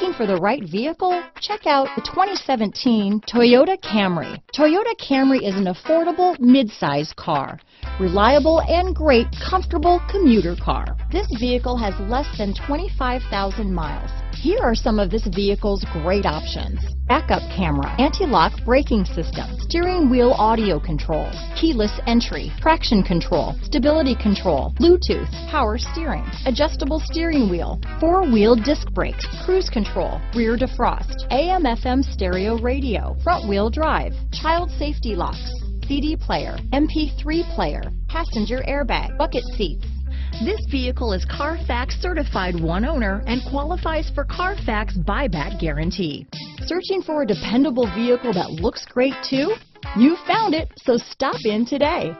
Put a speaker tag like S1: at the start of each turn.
S1: Looking for the right vehicle? Check out the 2017 Toyota Camry. Toyota Camry is an affordable mid-size car. Reliable and great comfortable commuter car. This vehicle has less than 25,000 miles. Here are some of this vehicle's great options. Backup camera, anti-lock braking system, steering wheel audio controls, keyless entry, traction control, stability control, Bluetooth, power steering, adjustable steering wheel, four-wheel disc brakes, cruise control, rear defrost, AM FM stereo radio, front wheel drive, child safety locks, CD player, MP3 player, passenger airbag, bucket seats. This vehicle is Carfax certified one owner and qualifies for Carfax buyback guarantee. Searching for a dependable vehicle that looks great too? You found it, so stop in today.